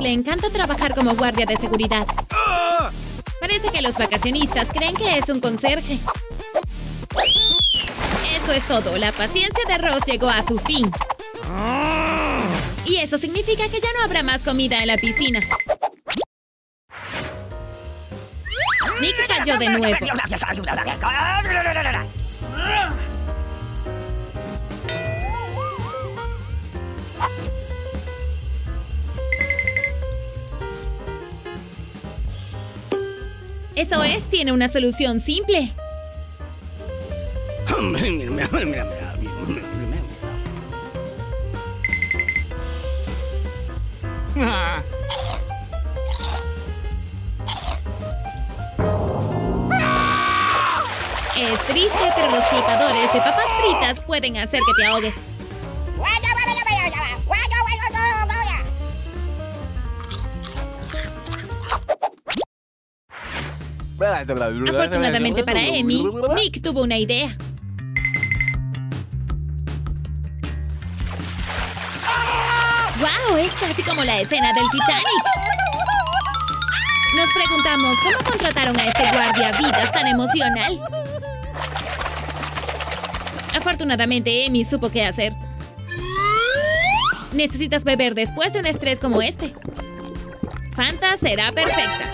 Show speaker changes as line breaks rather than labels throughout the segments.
Le encanta trabajar como guardia de seguridad. Parece que los vacacionistas creen que es un conserje. Eso es todo. La paciencia de Ross llegó a su fin. Y eso significa que ya no habrá más comida en la piscina. Nick falló de nuevo. Eso es, tiene una solución simple. Es triste, pero los flotadores de papas fritas pueden hacer que te ahogues. Afortunadamente para Amy, Nick tuvo una idea. ¡Wow! Es casi como la escena del Titanic. Nos preguntamos cómo contrataron a este guardia vidas tan emocional. Afortunadamente, Amy supo qué hacer. Necesitas beber después de un estrés como este. Fanta será perfecta.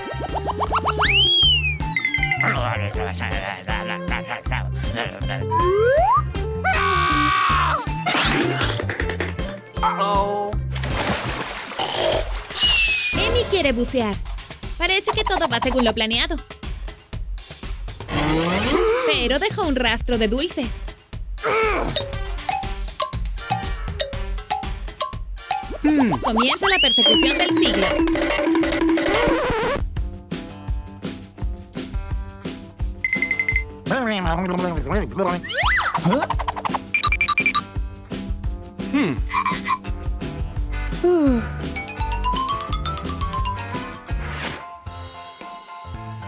Amy quiere bucear. Parece que todo va según lo planeado. Pero dejó un rastro de dulces. Hmm, comienza la persecución del siglo.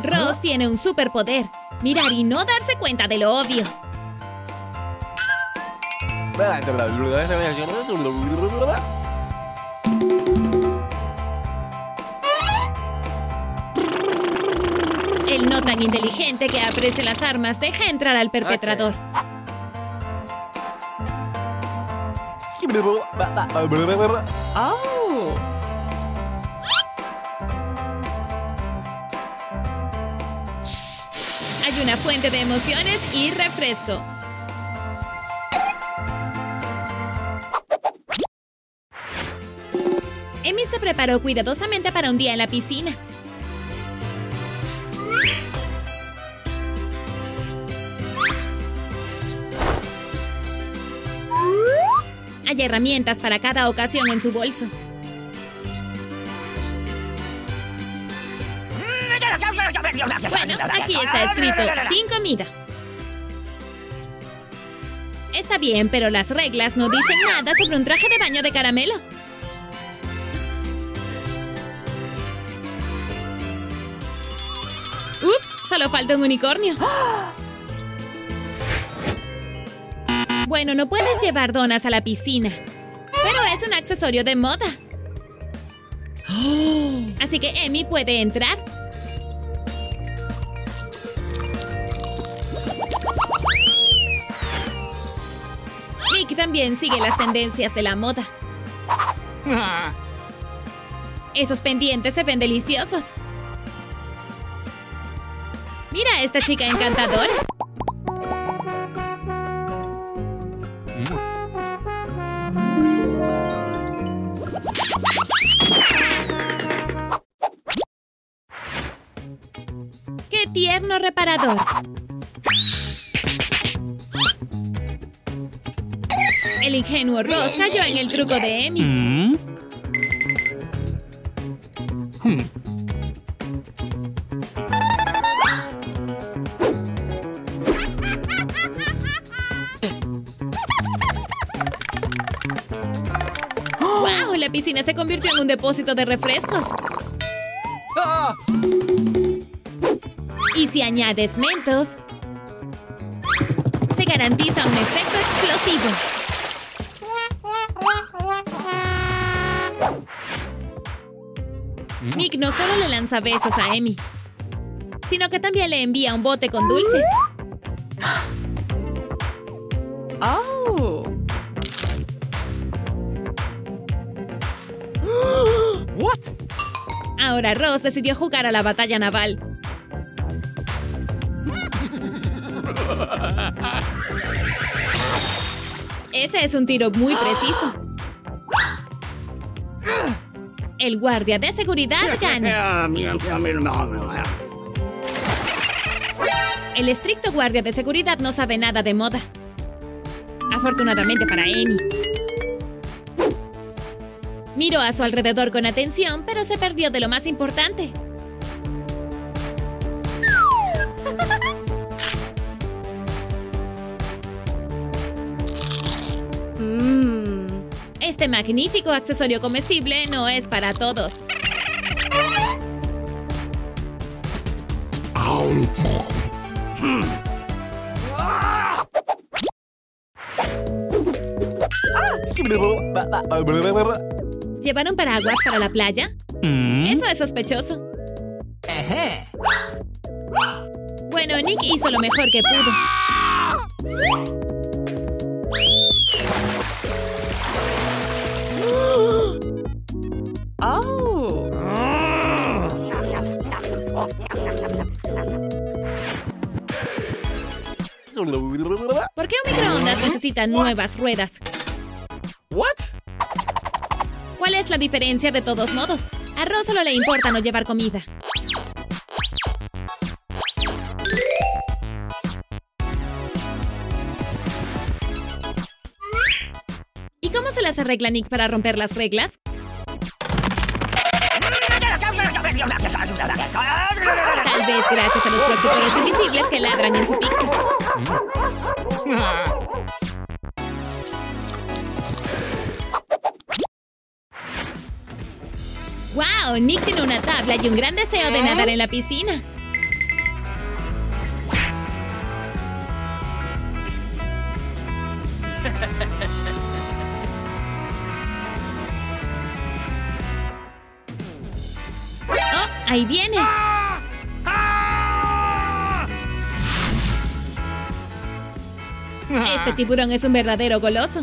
Ross tiene un superpoder. Mirar y no darse cuenta de lo obvio. Tan inteligente que aprecia las armas deja entrar al perpetrador.
Oh.
Hay una fuente de emociones y refresco. Amy se preparó cuidadosamente para un día en la piscina. Herramientas para cada ocasión en su bolso. Bueno, aquí está escrito, sin comida. Está bien, pero las reglas no dicen nada sobre un traje de baño de caramelo. Ups, solo falta un unicornio. Bueno, no puedes llevar donas a la piscina, pero es un accesorio de moda. Así que Amy puede entrar. Nick también sigue las tendencias de la moda. Esos pendientes se ven deliciosos. Mira a esta chica encantadora. ¡Qué tierno reparador! El ingenuo Ross cayó en el truco de Amy.
Hmm. Hmm.
¡Wow! La piscina se convirtió en un depósito de refrescos. Si añades mentos, se garantiza un efecto explosivo. Nick no solo le lanza besos a Amy, sino que también le envía un bote con dulces.
Oh. What?
Ahora Ross decidió jugar a la batalla naval. Ese es un tiro muy preciso. El guardia de seguridad gana. El estricto guardia de seguridad no sabe nada de moda. Afortunadamente para Amy. Miró a su alrededor con atención, pero se perdió de lo más importante. Este magnífico accesorio comestible no es para todos. ¿Llevar un paraguas para la playa? Eso es sospechoso. Bueno, Nick hizo lo mejor que pudo. ¿Por qué un microondas necesita nuevas ruedas?
What?
¿Cuál es la diferencia de todos modos? A Ross solo le importa no llevar comida. ¿Y cómo se las arregla Nick para romper las reglas? Vez gracias a los protectores invisibles que ladran en su pizza. ¡Wow! Nick tiene una tabla y un gran deseo de nadar en la piscina. ¡Oh! ¡Ahí viene! Este tiburón es un verdadero goloso.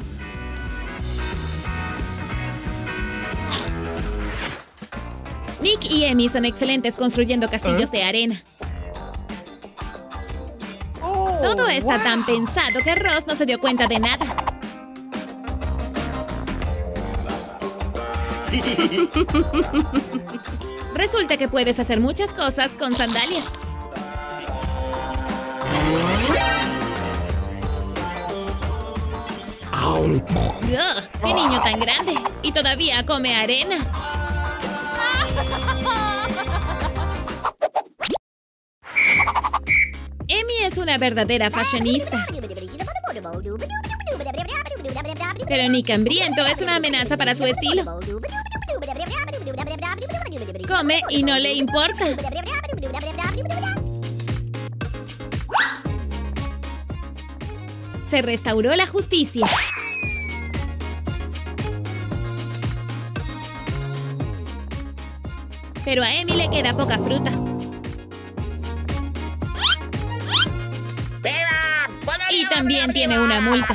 Nick y Amy son excelentes construyendo castillos de arena. Todo está tan pensado que Ross no se dio cuenta de nada. Resulta que puedes hacer muchas cosas con sandalias. ¡Qué niño tan grande! Y todavía come arena. Amy es una verdadera fashionista. Pero Nick Hambriento es una amenaza para su estilo. Come y no le importa. Se restauró la justicia. Pero a Amy le queda poca fruta. Y también tiene una multa.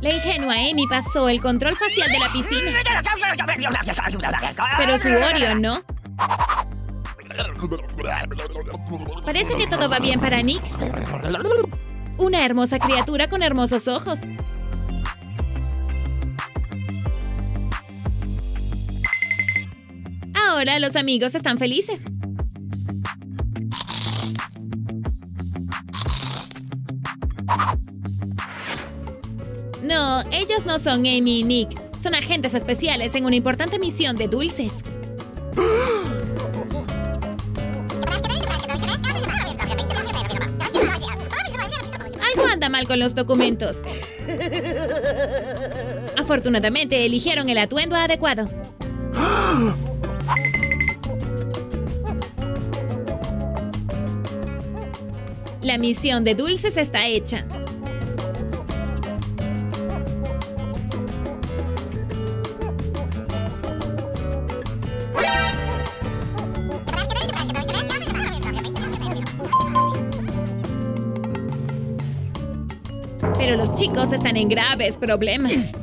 La ingenua Amy pasó el control facial de la piscina. Pero su Oreo no. Parece que todo va bien para Nick. Una hermosa criatura con hermosos ojos. Ahora los amigos están felices. No, ellos no son Amy y Nick. Son agentes especiales en una importante misión de dulces. Algo anda mal con los documentos. Afortunadamente eligieron el atuendo adecuado. La misión de Dulces está hecha. Pero los chicos están en graves problemas.